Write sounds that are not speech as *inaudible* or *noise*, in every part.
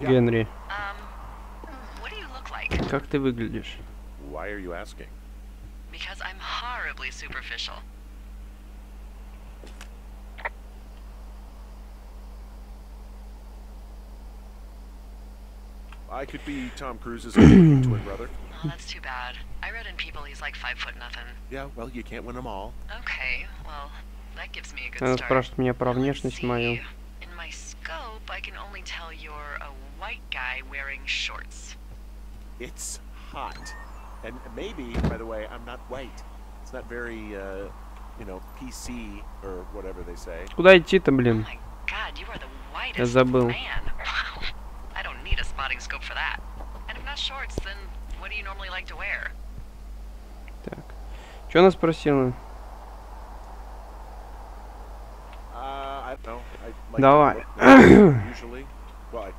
Генри, Um, как ты выглядишь? Why are you asking? Because I'm horribly superficial. I could be Tom Cruise's twin brother. Oh, that's too bad. I read in People he's like five foot nothing. Yeah, well, you can't win them all. Okay, well, that gives me a good Она start. спрашивает меня про внешность мою. see. In my scope, I can only tell you're a white guy wearing shorts. It's hot. And maybe, by the way, I'm not white. It's not very, uh, you know, PC or whatever they say. Куда идти-то, Oh блин? my god, you are the whitest забыл. man. Wow. *laughs* I don't need a spotting scope for that. And if not shorts, then what do you normally like to wear? Так. Что она sпросила? I don't know. I like Давай. to look nice, *clears throat* usually. Well, I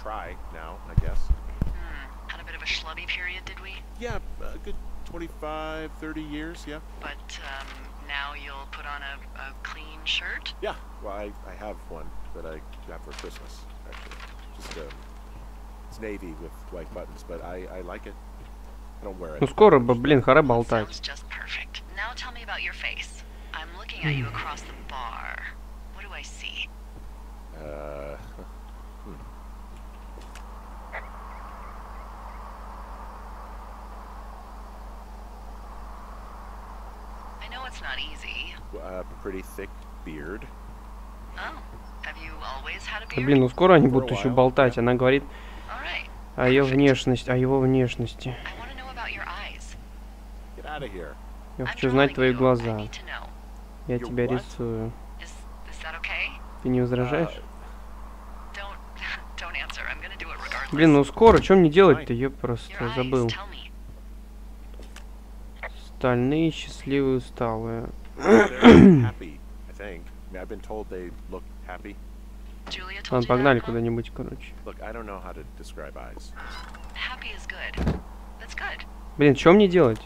try now, I guess. Hmm, had a bit of a schlubby period, did we? Yeah, a good 25, 30 years, yeah. But um, now you'll put on a, a clean shirt? Yeah, well, I, I have one that I got for Christmas, actually. Just, um, it's navy with white buttons, but I, I like it. I don't wear it. Ну скоро бы, блин, харе Sounds болтать. just perfect. Now tell me about your face. I'm looking at you *clears throat* across the bar. Do I see? Uh, I know it's not easy. a pretty thick beard. Oh, have you always had a Да, beard? блин, ну скоро они будут еще болтать. Она говорит right. о ее внешности, о его внешности. I want to know about your eyes. Get out of here. Я хочу знать твои глаза. need to know. Я Your тебя рисую. Is is that okay? Ты не возражаешь? Uh. Блин, ну скоро, что мне делать-то? Я просто забыл. Стальные, счастливые, усталые. Ладно, погнали куда-нибудь, короче. Блин, что мне делать?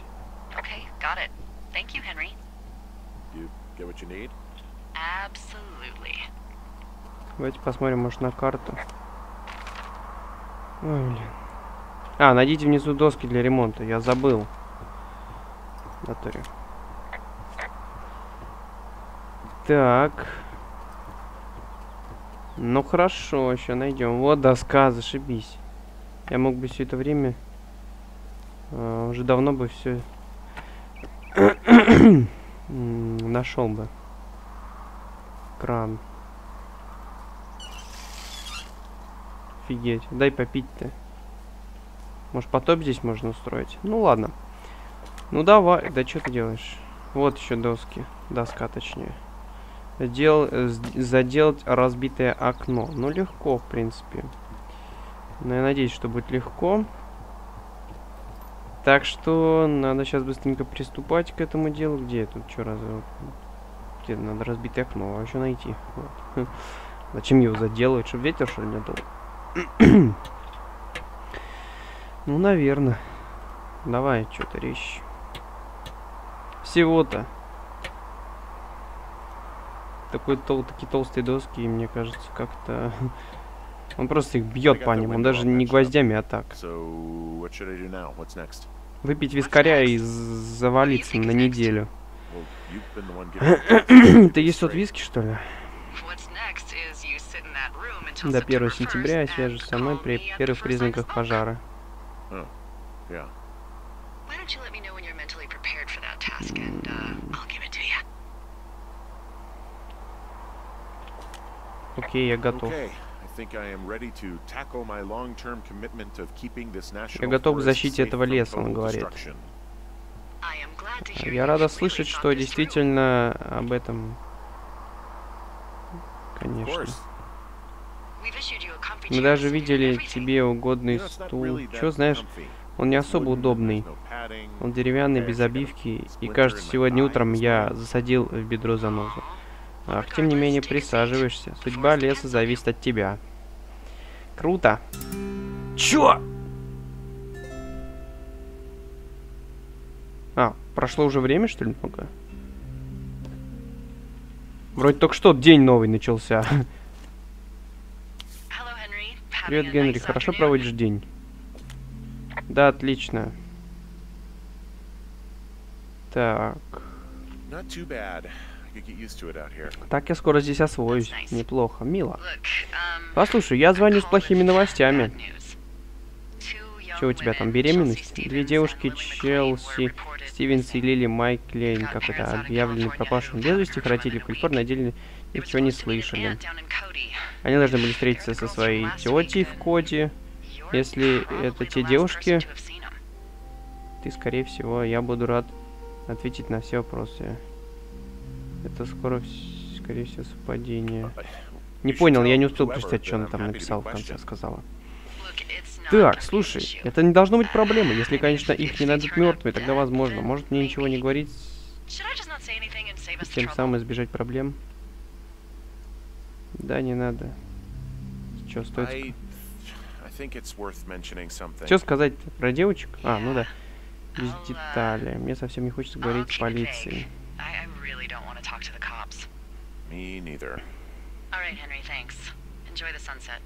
Okay, got it. Thank you, Henry. You get what you need? Absolutely. Давайте посмотрим, может, на карту. Ой, блин. А, найдите внизу доски для ремонта. Я забыл. Натуре. Так. Ну хорошо, еще найдем. Вот доска, зашибись. Я мог бы все это время... а, уже давно бы все *clears throat* нашел бы. Кран. Офигеть. Дай попить-то. Может, потоп здесь можно устроить? Ну ладно. Ну давай. Да что ты делаешь? Вот еще доски. Доска точнее. Дел... Заделать разбитое окно. Ну легко, в принципе. Но я надеюсь, что будет легко. Так что надо сейчас быстренько приступать к этому делу. Где тут что раз? Где надо разбитое окно вообще найти. Вот. *laughs* Зачем его заделывать? Чтобы ветер что ли не дул? *clears throat* ну, наверное. Давай, что-то речь. Всего-то. Такой тол такие толстые доски, и мне кажется, как-то... *laughs* Он просто их бьет по ним. Он даже не гвоздями, а так. Выпить вискаря и завалиться на неделю. *clears throat* Ты есть тут виски, что ли? What's next is you sit in that room until До 1 September сентября 1st свяжешь and со мной при первых признаках пожара. Yeah. And uh. Окей, я готов. Я готов к защите этого леса, он говорит. Я рада слышать, что действительно об этом. Конечно. Мы даже видели тебе угодный стул. Чё, знаешь, он не особо удобный. Он деревянный, без обивки, и кажется, сегодня утром я засадил в бедро занозу. Ах, тем не менее, присаживаешься. Судьба леса зависит от тебя. Круто. Чё? А, прошло уже время, что ли, много? Вроде только что день новый начался. *laughs* Привет, Генри. Хорошо проводишь день? Да, отлично. Так. Так я скоро здесь освоюсь. Неплохо. Мило. Um, Послушай, я звоню с плохими новостями. Что у тебя там, беременность? Две девушки, were Челси, Стивенс и. Лили Майклейн, как это, объявлены пропавшими без вести, их родители в Калифорнии, отдельно Was ничего не слышали. Они должны были встретиться со своей тетей в Коде. Если это те девушки, ты, скорее всего, я буду рад ответить на все вопросы. Это скоро, скорее всего, совпадение. Не понял, я не успел прочитать, что она там написала в конце, сказала. Так, слушай, это не должно быть проблемой. Если, конечно, их не найдут мертвыми, тогда возможно. Может мне ничего не говорить, и тем самым избежать проблем? Да, не надо. Что стоит? I. Что сказать про девочек? А, ну да. Без I'll, деталей. Мне совсем не хочется I'll говорить vague. I, I really don't want to talk to the cops. Me neither. All right, Henry, thanks. Enjoy the sunset.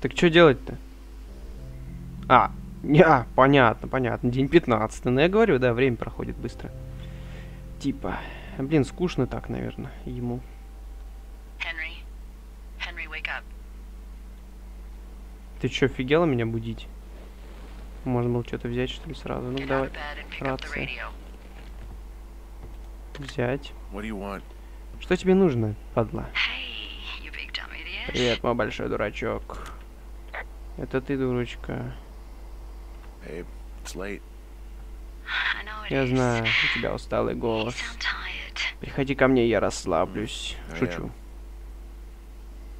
Так что делать-то? А, не, а, понятно, понятно. День 15. Ну я говорю, да, время проходит быстро. Типа, блин, скучно так, наверное, ему. Henry? Henry, wake up. Ты что, офигела меня будить? Можно было что-то взять, что ли, сразу? Ну, давай. рация. Взять. Что тебе нужно, падла? Привет, мой большой дурачок. Это ты, дурочка. Я знаю, у тебя усталый голос. Приходи ко мне, я расслаблюсь. Шучу. am.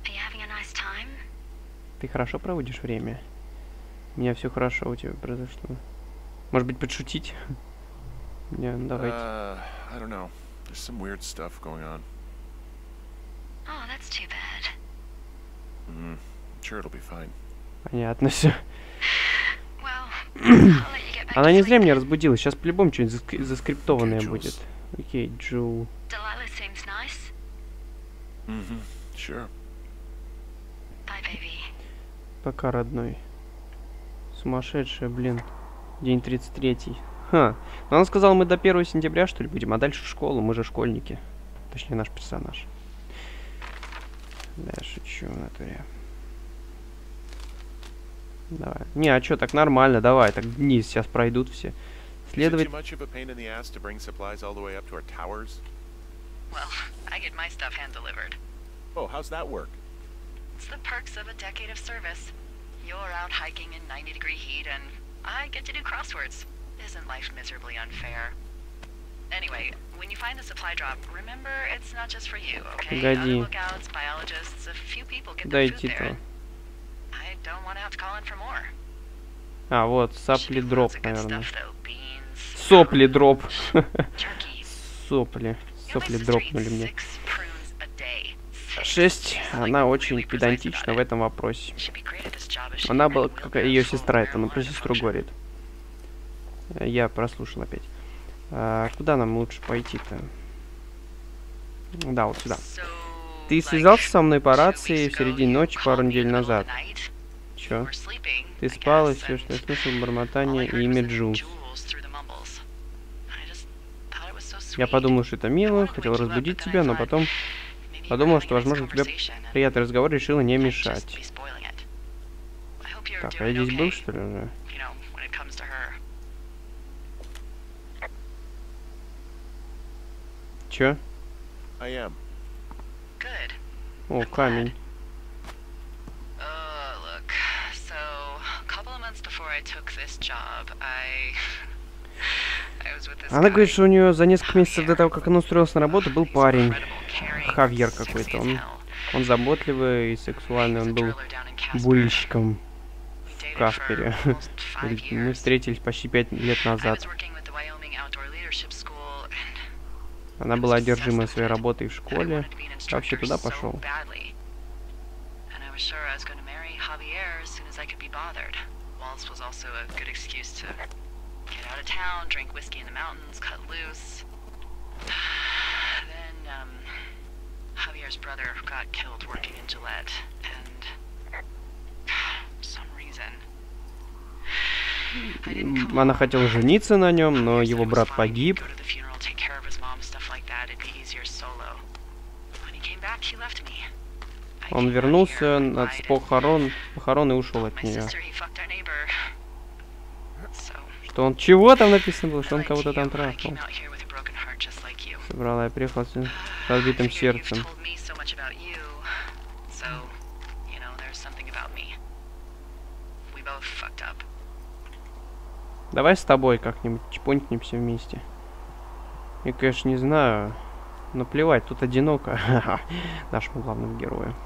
Are you having a nice time? Ты хорошо проводишь время? У меня все хорошо, у тебя произошло. Может быть, подшутить? *laughs* Не, ну давайте. Uh, I don't know. There's some weird stuff going on. Oh, that's too bad. Mm, I'm sure it'll be fine. Понятно *laughs* все. Well, *clears throat* Она не зря меня разбудила. Сейчас по-любому что-нибудь заск- заскриптованное Окей, будет. Окей, Джул. Delilah seems nice. Mm-hmm. Sure. Пока, родной. Сумасшедшая, блин. День 33. Ха. Но она сказала, мы до 1 сентября, что ли, будем, а дальше в школу, мы же школьники. Точнее, наш персонаж. Да, я шучу в натуре. Давай. Не, а чё, так нормально, давай, так дни сейчас пройдут все. Следовать... Well, I get my stuff hand delivered. Oh, how's that work? It's the perks of a decade of service. You're out hiking in 90 degree heat, and I get to do crosswords. Isn't life miserably unfair? Anyway, when you find the supply drop, remember it's not just for you, okay? Other Погоди. lookouts, biologists, a few people get Дай their food there. титул. and I don't want to have to call in for more. А, вот, Should сапли do дроп, lots of good наверное. stuff, *laughs* though. Beans, Сопли дроп. turkey. Сопли. Your Сопли sister дропнули eats мне. 6, она очень педантична в этом вопросе. Она была, как ее сестра, это она про сестру говорит. Э, я прослушал опять. А, куда нам лучше пойти-то? Да, вот сюда. Ты связался со мной по рации в середине ночи пару недель назад. Чё? Ты спал, и все, что я слышал, бормотание и имя Джулс. Я подумал, что это мило, хотел разбудить тебя, но потом подумал, что, возможно, у тебя приятный разговор, решила не мешать. Так, а я здесь был, что ли, уже? Чё? О, камень. Uh, before I took this job, I Она говорит, что у нее за несколько месяцев до того, как она устроилась на работу, был парень. Хавьер какой-то. Он, он заботливый и сексуальный, он был We в Каспере. Мы встретились почти пять лет назад. Она была одержима своей работой в школе. Я вообще туда пошел. sure town, drink whiskey in the mountains, cut loose. Then, um, Javier's brother got killed working in Gillette, and for some reason, Она хотела жениться на нем, но его брат погиб. Он вернулся от похорон, похорон и ушел от нее. Что он... Чего там написано было? Что он кого-то там you. Собрала, я приехал с разбитым сердцем. Давай с тобой как-нибудь чпонькнемся вместе. Я, конечно, не знаю, но плевать, тут одиноко *laughs* нашему главному герою.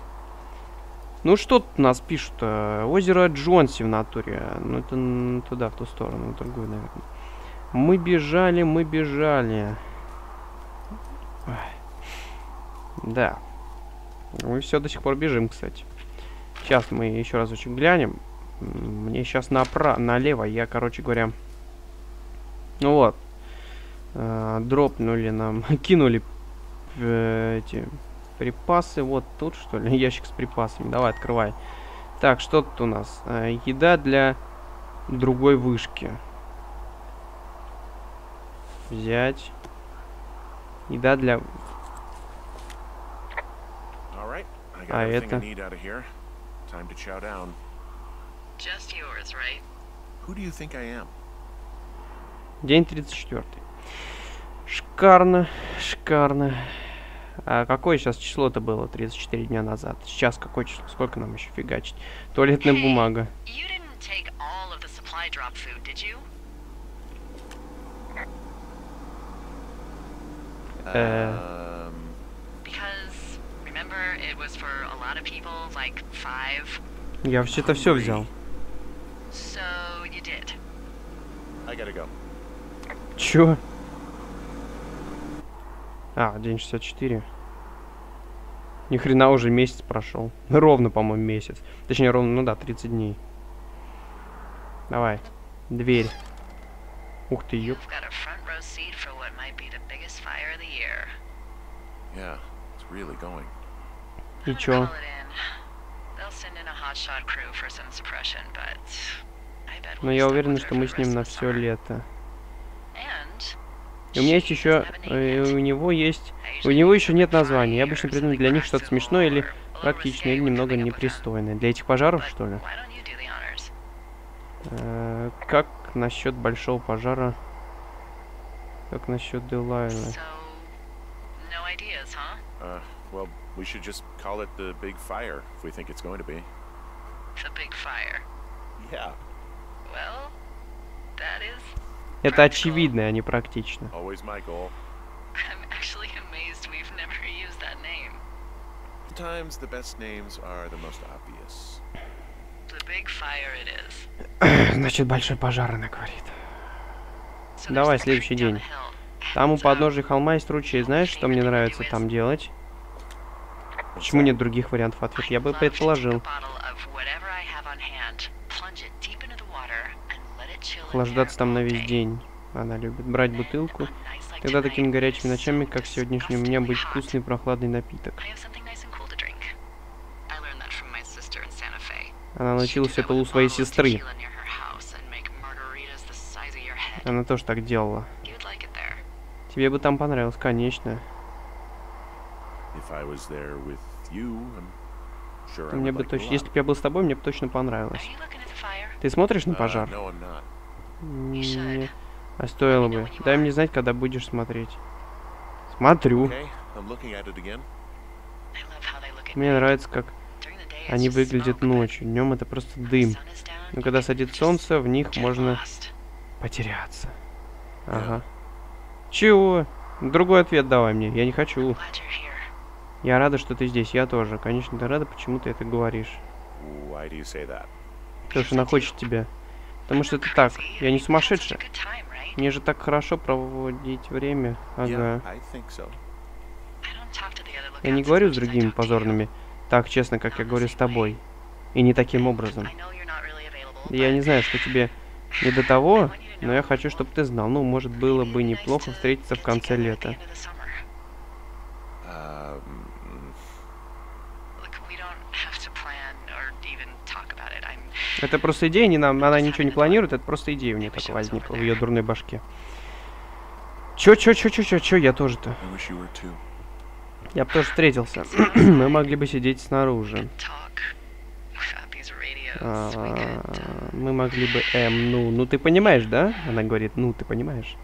Ну что тут нас пишут? э, Озеро Джонси в натуре. Ну это туда, в ту сторону, в другую, наверное. Мы бежали, мы бежали. Да. Мы все до сих пор бежим, кстати. Сейчас мы еще разочек глянем. Мне сейчас направо, налево. Я, короче говоря, ну вот, э, дропнули нам, *laughs* кинули э, эти припасы. Вот тут что ли *laughs* ящик с припасами. Давай, открывай. Так, что тут у нас? Э, еда для другой вышки. Взять. Еда для... А это? I need out of here. Time to chow down. Just yours, right? Who do you think I am? День 34. Шикарно, шикарно. А какое сейчас число-то было 34 дня назад? Сейчас какое число? Сколько нам еще фигачить? Туалетная Hey. бумага. Uh, Um. Я это все взял. So you did. I gotta go. Чё? А, день 64. Ни хрена уже месяц прошел. Ровно, по-моему, месяц. Точнее, ровно, ну да, 30 дней. Давай. Дверь. Ух ты, ёп. Yeah, it's really going. И чё? Но я уверен, что мы с ним на все лето. И у меня есть еще... э, у него есть... У него еще нет названия. Я обычно придумаю для них что-то смешное или практичное, или немного непристойное. Для этих пожаров, что ли? Э, Как насчет большого пожара? Как насчет? Uh, well, we should just call it the big fire if we think it's going to be. The big fire. Yeah, Well, that is. Это очевидно, а не практично. always my goal. I'm actually amazed we've never used that name. Sometimes the best names are the most obvious. The big fire it is. *clears throat* Значит, большой пожар, она говорит. So Давай, следующий день. Там у подножия холма есть ручей. Знаешь, что мне нравится там делать? Почему нет других вариантов ответа? Я бы предположил. bottle of whatever I have on hand, plunge it deep into the water, and let it chill in Охлаждаться там на весь день. Она любит брать бутылку. Тогда такими горячими ночами, как сегодняшний, у меня будет вкусный прохладный напиток. Она научилась это у своей сестры. Она тоже так делала. Тебе бы там понравилось, конечно. Мне бы точно, если бы я был с тобой, мне бы точно понравилось. Ты смотришь на Uh, пожар? Не. А стоило бы. Дай мне знать, когда будешь смотреть. Смотрю. Мне нравится, как они выглядят ночью. Днем это просто дым. Но когда just солнце, в них можно потеряться. Ага. Чего? Другой ответ давай мне. Я не хочу. Я рада, что ты здесь. Я тоже. Конечно, ты рада, почему ты это говоришь. Потому что она хочет тебя. Потому что это так. Я не сумасшедшая. Мне же так хорошо проводить время. Ага. Я не говорю с другими позорными так честно, как я говорю с тобой. И не таким образом. Я не знаю, что тебе не до того, но я хочу, чтобы ты знал. Ну, может, было бы неплохо встретиться в конце лета. Um, don't have to plan or even talk about it. I'm Это просто идея, не нам, она ничего не планирует, это просто идея у нее так возникла в ее дурной башке. Чё, чё, чё, чё, чё, чё, я тоже-то. Я бы тоже встретился. *clears throat* Мы могли бы сидеть снаружи. А, uh, Мы могли бы... Эм, ну, ну ты понимаешь, да? Она говорит, ну ты понимаешь.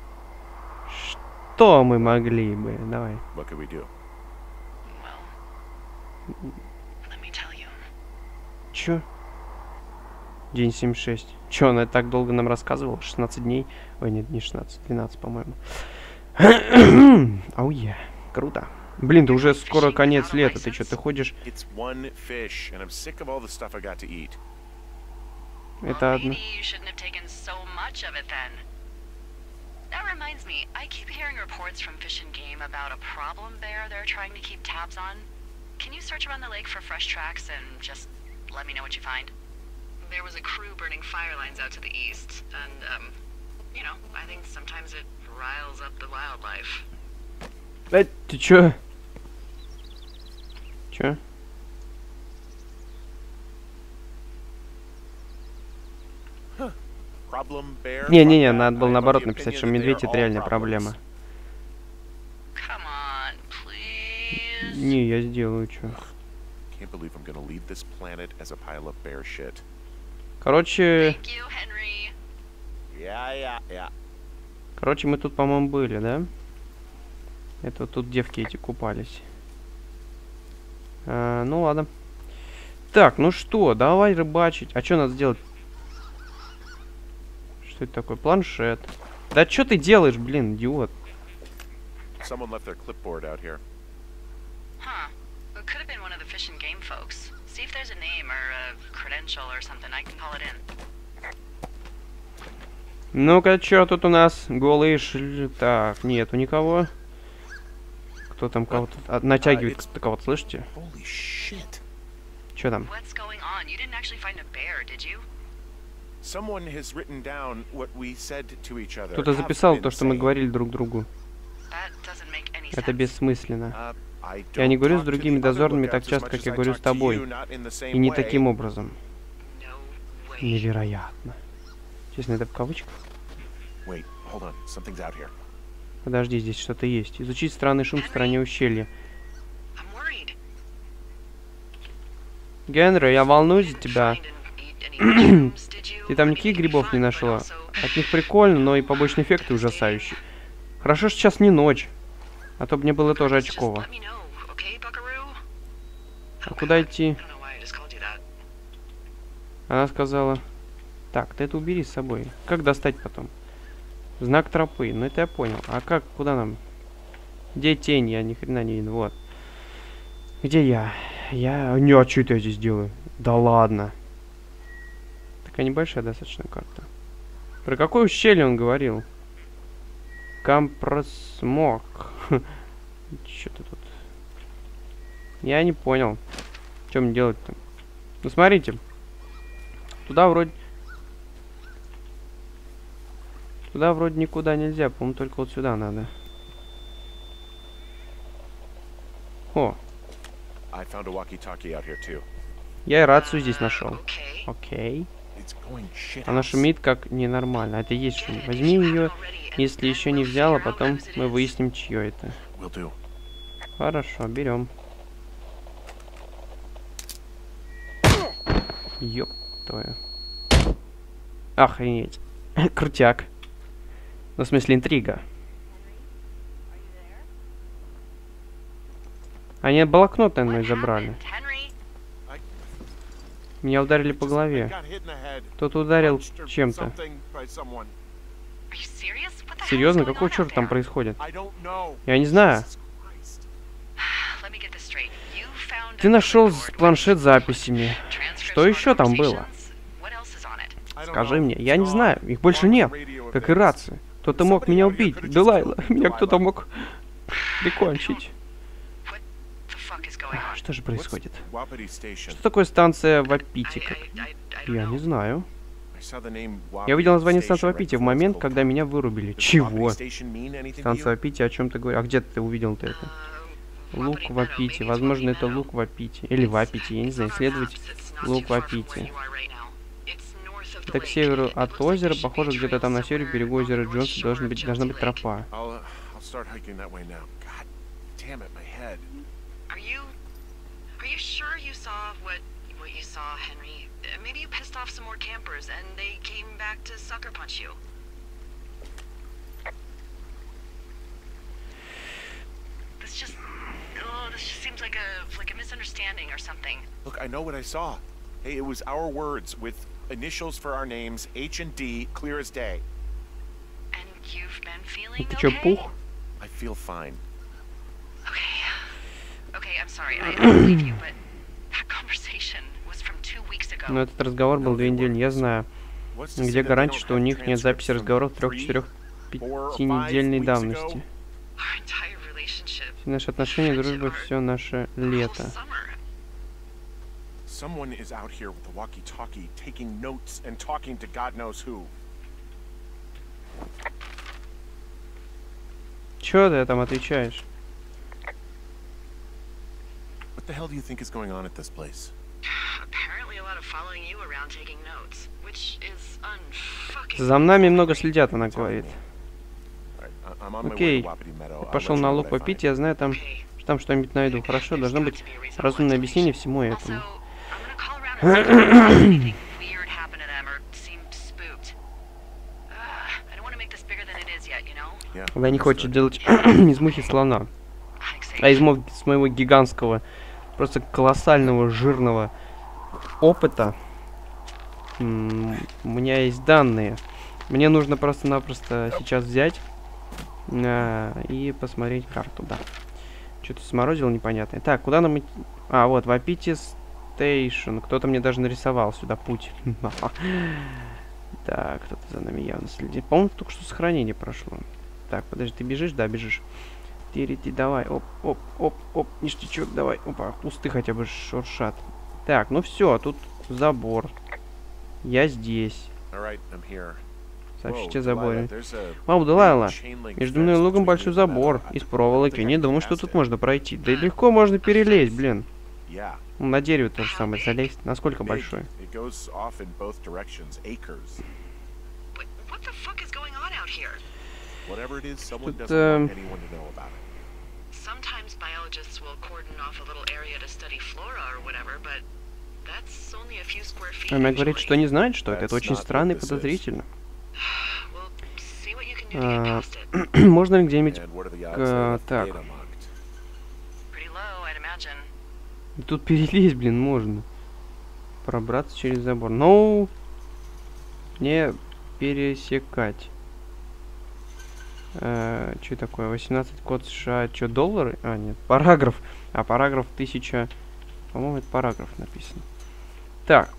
Что мы могли бы? Давай. What could we do? well, let me tell you. Чё? День 76. Чё, она так долго нам рассказывала? 16 дней? Ой, нет, не 16, 12, по-моему. Ау я. Круто. Блин, да уже скоро конец лета. Ты чё, ты ходишь? Это одно. That reminds me, I keep hearing reports from Fish and Game about a problem bear they're trying to keep tabs on. Can you search around the lake for fresh tracks and just let me know what you find? There was a crew burning fire lines out to the east, and, um, you know, I think sometimes it riles up the wildlife. Э, ты чё? Чё? Problem bear? Не-не-не, надо было наоборот написать, что медведь это реальная проблема. Не, я сделаю, чё. Can't believe I'm gonna leave this planet as a pile of bear shit. Короче, Thank you, Henry. Yeah, yeah, yeah. короче, мы тут, по-моему, были, да? Это вот тут девки эти купались. А, ну ладно. Так, ну что, давай рыбачить. А что надо сделать? Что это такое? Планшет. Да что ты делаешь, блин, идиот? Someone left their clipboard out here. Huh. It could have been one of the Fish and Game folks. See if there's a name or a credential or something. I can call it in. Ну-ка, что тут у нас? Голые шли... Так, нету никого. Кто там кого-то... а, натягивает кто-то кого-то, слышите? Holy shit. Что там? Кто-то записал то, что мы говорили друг другу. Это бессмысленно. Я не говорю с другими дозорными так часто, как я говорю с тобой. И не таким образом. Невероятно. Честно, это в кавычках? Подожди, здесь что-то есть. Изучить странный шум в стороне ущелья. Генри, я волнуюсь за тебя. Ты там никаких грибов не нашла. От них прикольно, но и побочные эффекты ужасающие. Хорошо, что сейчас не ночь. А то бы мне было тоже очково. А куда идти? Она сказала... Так, ты это убери с собой. Как достать потом? Знак тропы. Ну это я понял. А как? Куда нам? Где тень? Я ни хрена не видно. Вот. Где я? Я... Не, а что это я здесь делаю? Да ладно. Такая небольшая достаточно карта. Про какое ущелье он говорил? Компросмок. *laughs* Что-то тут. Я не понял. Мне делать-то? Ну смотрите. Туда вроде... Туда вроде никуда нельзя, по-моему, только вот сюда надо. О, I found a walkie-talkie out here too. я и рацию здесь нашел. Okay. Окей. Shit. Она house. шумит как ненормально. Это есть шум. Возьми ее, если еще не we'll взял, а figure out потом мы выясним, чье это. Хорошо, берем. Ёп твою. Охренеть. *laughs* Крутяк. Ну, в смысле, интрига. Они блокнот, наверное, забрали. Меня ударили по голове. Кто-то ударил чем-то. Серьезно? Какого out там происходит? Я не знаю. Ты нашел планшет с записями. Что еще там было? Скажи мне. Я не знаю. Их больше нет. Как и рации. Кто-то мог меня убить. Делайла. Меня кто-то мог прикончить. What the fuck is going on? Что же происходит? Что такое станция Вапити? Как? Я не знаю. Я увидел название станции Вапити в момент, когда меня вырубили. Чего? Станция? Вапити, о чем ты говоришь? А где ты увидел ты это? Uh, Лук в Апите. Возможно, это лук в Апите. Или в Апите, я не знаю. Исследовать лук в Апите. Это к северу от озера. Похоже, где-то там на севере, берегу озера Джонса, должен быть, должна быть тропа. Are you sure you saw what what you saw, Henry? Maybe you pissed off some more campers and they came back to sucker punch you. This just oh, this just seems like a like a misunderstanding or something. Look, I know what I saw. Hey, it was our words with initials for our names, H and D, clear as day. And you've been feeling okay? I feel fine. Okay. Но этот разговор был две недели, я знаю. Где гарантия, что у них нет записи разговоров трех, three, четырех, four or пятинедельной давности? Все наши отношения, дружба, все наше лето. summer. Someone is out here with the walkie-talkie, taking notes and talking to God knows who. Чё ты там отвечаешь? What the hell do you think is going on at this place? Apparently a lot of following you around taking notes, which is unfucking. За нами много следят, она говорит. Alright, I- I'm on my way Окей. to Wapiti Meadow. I'll Пошел на know лук попить, find. я знаю там, Okay. что там что-нибудь найду. Хорошо, должно быть разумное объяснение всему этому. Uh, Она не хочет делать из мухи слона. А из, мо- моего гигантского, просто колоссального, жирного опыта у меня есть данные. Мне нужно просто-напросто сейчас взять а, и посмотреть карту, да. Что-то сморозил непонятное. Так, куда нам идти? А, вот, Wapiti Station. Кто-то мне даже нарисовал сюда путь. *laughs* Так, кто-то за нами явно следит. По-моему, только что сохранение прошло. Так, подожди, ты бежишь? Да, бежишь. Тири-ти, давай, оп, оп, оп, оп, ништячок, давай, опа, кусты хотя бы шуршат. Так, ну все, тут забор. Я здесь. Сообщите о заборе. Вау, Делайла, между мной и лугом большой забор из проволоки. Не думаю, что тут можно пройти. Да и легко можно перелезть, блин. Ну, На дерево то же самое залезть. Насколько большой? Тут, doesn't Sometimes biologists will cordon off a little area to study flora or whatever, but that's only a few square feet. Она говорит, что не знает, что это. Это очень странно и подозрительно. А. Можно ли где-нибудь... Uh, так. Тут перелезть, блин, можно. Пробраться через забор. Ну, не пересекать. Что такое? 18 код США. Что, доллары? А, нет, параграф. А параграф 1000... По-моему, это параграф написано. Так.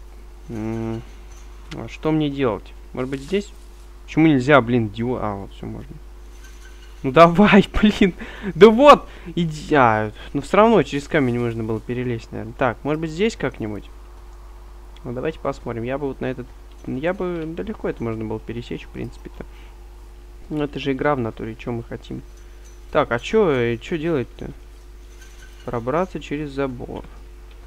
м, а что мне делать? Может быть, здесь? Почему нельзя, блин, дио... А, вот, все можно. Ну давай, *laughs* блин. Да вот! Иди... А, ну все равно через камень можно было перелезть, наверное. Так, может быть здесь как-нибудь? Ну давайте посмотрим. Я бы вот на этот... Я бы... Да легко это можно было пересечь, в принципе-то. Ну это же игра в натуре, что мы хотим. Так, а что что делать-то? Пробраться через забор.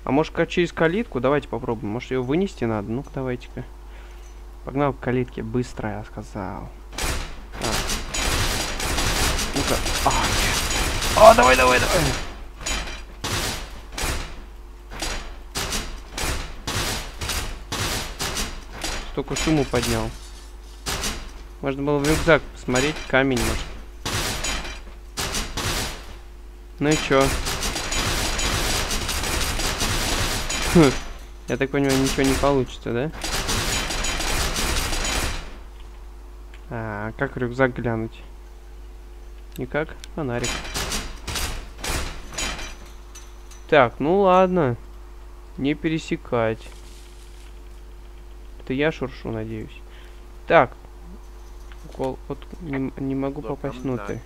А может как через калитку? Давайте попробуем. Может ее вынести надо? Ну-ка давайте-ка. Погнал к калитке. Быстро, я сказал. Ну-ка. А, нет. А, давай, давай, давай. Столько шуму поднял. Можно было в рюкзак посмотреть, камень, может. Ну и чё? Хм, Я так понимаю, ничего не получится, да? А, как рюкзак глянуть? Никак? Фонарик. Так, ну ладно. Не пересекать. Это я шуршу, надеюсь. Так. Укол. Вот не, не могу попасть внутрь.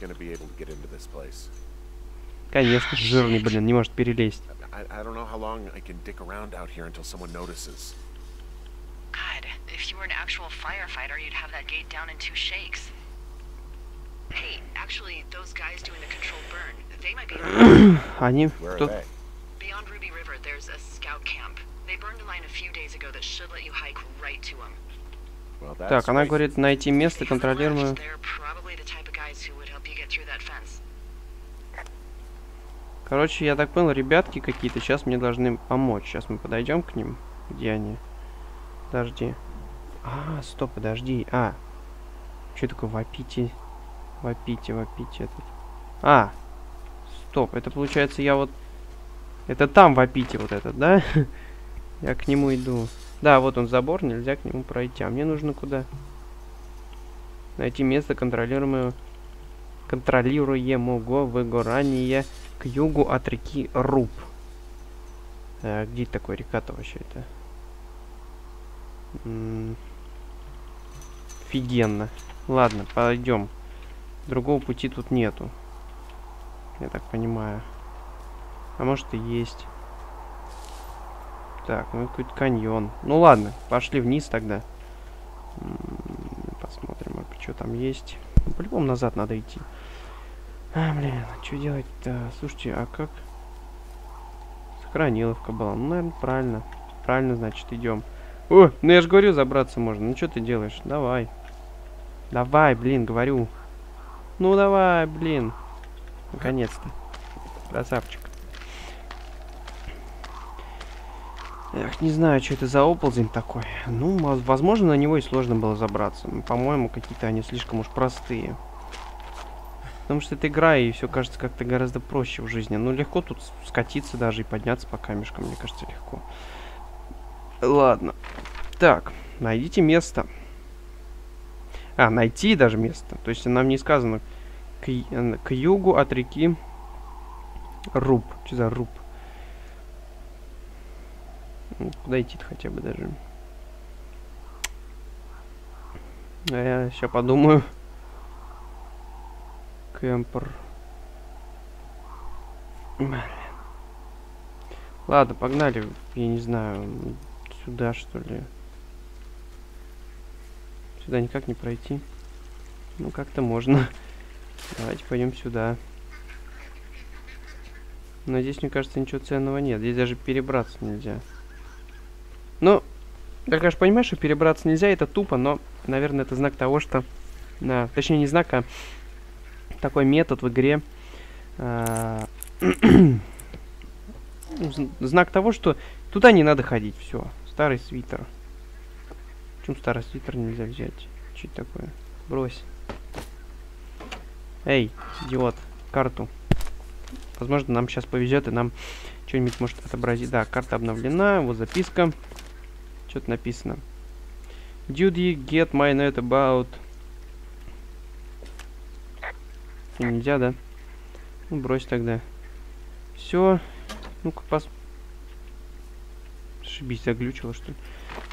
Конечно, жирный, блин, не может перелезть. God, if you were an actual firefighter, you'd have that gate down in two shakes. Hey, actually, those guys doing the controlled burn, they might be Они... Кто... beyond Ruby River. There's a scout camp. They burned a line a few days ago that should let you hike right to them. Так, она говорит найти место контролируемое. Короче, я так понял, ребятки какие-то сейчас мне должны помочь. Сейчас мы подойдем к ним. Где они? Подожди. А, стоп, подожди. А. Что такое вопите? Вопите, вопите этот. А. Стоп, это получается я вот... Это там вопите вот этот, да? *laughs* Я к нему иду. Да, вот он забор, нельзя к нему пройти. А мне нужно куда? Найти место контролируемого контролируемого выгорания к югу от реки Руб. А, где такое река-то вообще это? М, Офигенно. Ладно, пойдем. Другого пути тут нету. Я так понимаю. А может и есть. Так, ну какой-то каньон. Ну ладно, пошли вниз тогда. М, Посмотрим, что там есть. Ну, По-любому назад надо идти. А, блин, что делать-то? Слушайте, а как? Сохраниловка была. Ну, наверное, правильно. Правильно, значит, идем. О, ну я же говорю, забраться можно. Ну что ты делаешь? Давай. Давай, блин, говорю. Ну давай, блин. Наконец-то. Красавчик. Эх, не знаю, что это за оползень такой. Ну, воз- возможно, на него и сложно было забраться. По-моему, какие-то они слишком уж простые. Потому что это игра, и все кажется как-то гораздо проще в жизни. Ну, легко тут скатиться даже и подняться по камешкам, мне кажется, легко. Ладно. Так, найдите место. А, найти даже место. То есть нам не сказано к, к югу от реки Руб. Что за Руб? М, Куда идти хотя бы даже? А я сейчас подумаю. Кемпер. Ладно, погнали. Я не знаю. Сюда, что ли. Сюда никак не пройти. Ну, как-то можно. Давайте пойдем сюда. Но здесь, мне кажется, ничего ценного нет. Здесь даже перебраться нельзя. Ну, я, конечно, понимаю, что перебраться нельзя, это тупо, но, наверное, это знак того, что... а, точнее, не знак, а такой метод в игре. а, *clears throat* зн- знак того, что туда не надо ходить. Все. Старый свитер. Почему старый свитер нельзя взять? Что это такое? Брось. Эй, идиот, карту. Возможно, нам сейчас повезет и нам что-нибудь может отобразить. Да, карта обновлена, вот записка. Что-то написано. Did you get my note about... И Нельзя, да? Ну, брось тогда. Все. Ну-ка, пос... Шибись, заглючило, что ли?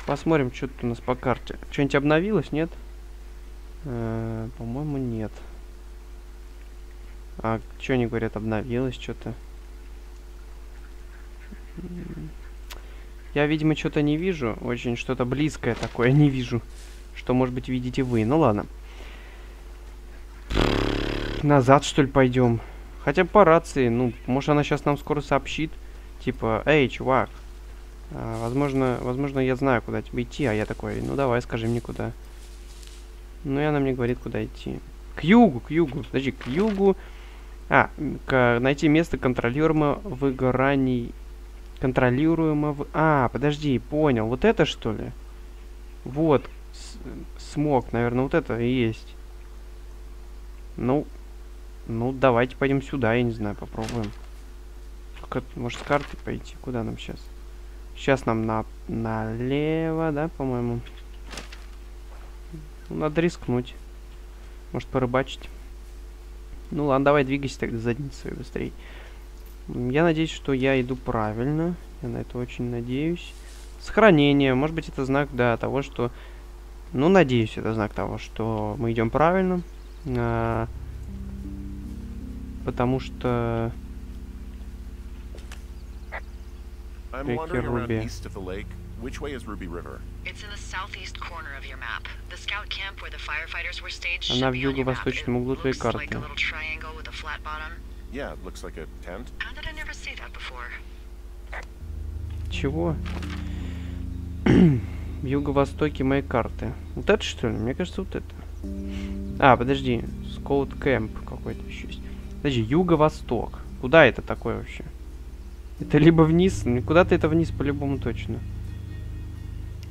Посмотрим, что тут у нас по карте. Что-нибудь обновилось, нет? Э, По-моему, нет. А что они говорят, обновилось что-то? Я, видимо, что-то не вижу. Очень что-то близкое такое не вижу. Что, может быть, видите вы. Ну ладно. Назад, что ли, пойдем? Хотя по рации, ну, может, она сейчас нам скоро сообщит. Типа, эй, чувак. а, возможно, возможно, я знаю, куда тебе идти, а я такой, ну давай, скажи мне куда. Ну, и она мне говорит, куда идти. К югу, к югу. Подожди, к югу. А, к, найти место контролируемого выгораний. Контролируемого... А, подожди, понял. Вот это что ли? Вот. смог, наверное, вот это и есть. Ну, ну, давайте пойдем сюда, я не знаю, попробуем. Может, с карты пойти? Куда нам сейчас? Сейчас нам на налево, да, по-моему? Ну, надо рискнуть. Может, порыбачить. Ну ладно, давай двигайся тогда задницей быстрее. Я надеюсь, что я иду правильно. Я на это очень надеюсь. Сохранение. Может быть, это знак, да, того, что... Ну, надеюсь, это знак того, что мы идем правильно. А, Потому что... I'm Take wandering care, around Ruby. east of the lake, Which way is Ruby River? It's in the southeast corner of your map. The scout camp where the firefighters were staged Она should в be on your map. It юго-восточном углу твоей looks like карты. a little triangle with a flat bottom. Yeah, it looks like a tent. How did I never see that before? Чего? В *clears throat* юго-востоке моей карты. Вот это что ли? Мне кажется, вот это. А, подожди. Скоут Кэмп какой-то еще есть. Подожди, юго-восток. Куда это такое вообще? Это либо вниз, ну, куда-то это вниз по-любому точно.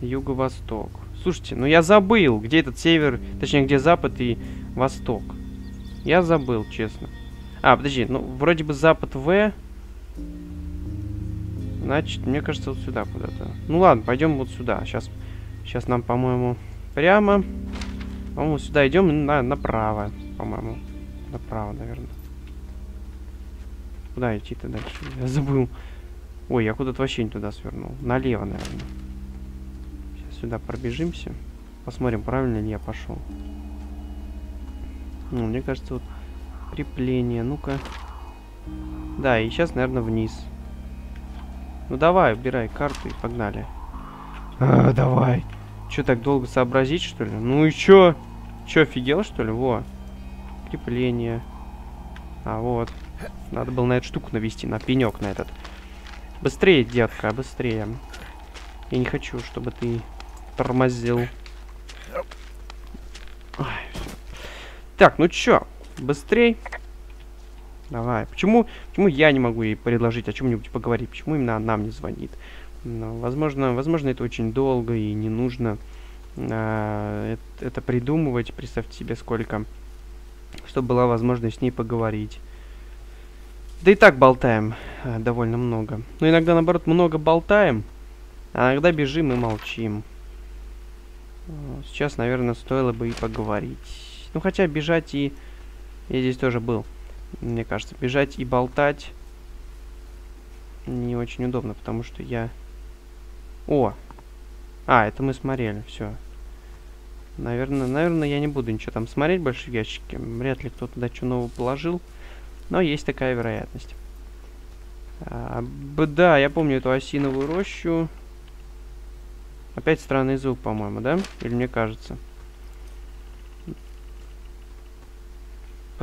Юго-восток. Слушайте, ну я забыл, где этот север, точнее, где запад и восток. Я забыл, честно. А, подожди, ну вроде бы запад В. Значит, мне кажется, вот сюда куда-то. Ну ладно, пойдем вот сюда. Сейчас, сейчас нам, по-моему, прямо. По-моему, сюда идем на, направо, по-моему. Направо, наверное. Куда идти-то дальше? Я забыл. Ой, я куда-то вообще не туда свернул. Налево, наверное. Сейчас сюда пробежимся. Посмотрим, правильно ли я пошел. Ну, мне кажется, вот крепление. Ну-ка. Да, и сейчас, наверное, вниз. Ну давай, убирай карту и погнали. А, давай. Че так долго сообразить, что ли? Ну и чё? Чё, офигел, что ли? Во. Крепление. А вот. Надо было на эту штуку навести, на пенек на этот. Быстрее, детка, быстрее. Я не хочу, чтобы ты тормозил. Всё. Так, ну чё, быстрей. Давай. Почему, почему я не могу ей предложить о чем-нибудь поговорить? Почему именно она мне звонит? Ну, возможно, возможно, это очень долго и не нужно а, это, придумывать. Представьте себе, сколько, чтобы была возможность с ней поговорить. Да и так болтаем а, довольно много. Но иногда, наоборот, много болтаем, а иногда бежим и молчим. Сейчас, наверное, стоило бы и поговорить. Ну, хотя бежать и... Я здесь тоже был. Мне кажется, бежать и болтать не очень удобно, потому что я... О! А, это мы смотрели, все. Наверное, наверное, я не буду ничего там смотреть больше в ящике. Вряд ли кто-то туда что нового положил. Но есть такая вероятность. А, б- да, я помню эту осиновую рощу. Опять странный звук, по-моему, да? Или мне кажется?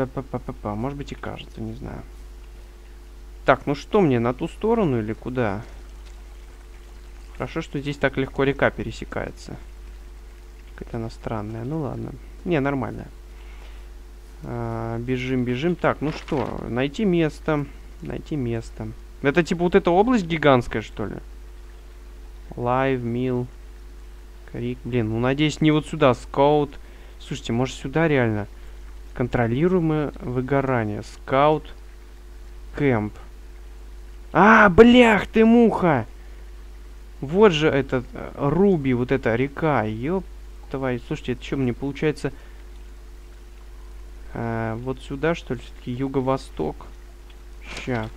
П-п-п-п-п. Может быть и кажется, не знаю. Так, ну что мне, на ту сторону или куда? Хорошо, что здесь так легко река пересекается. Какая-то она странная. Ну ладно. Не, нормально. А, бежим, бежим. Так, ну что, найти место. Найти место. Это типа вот эта область гигантская, что ли? Лайв, мил. Крик. Блин, ну надеюсь, не вот сюда. Скаут. Слушайте, может сюда реально? Контролируемое выгорание. Скаут. Кэмп. А, блях ты муха! Вот же этот э, Руби, вот эта река. Ёп, твою. Слушайте, это что, мне получается... э, вот сюда, что ли, все-таки юго-восток? Ща.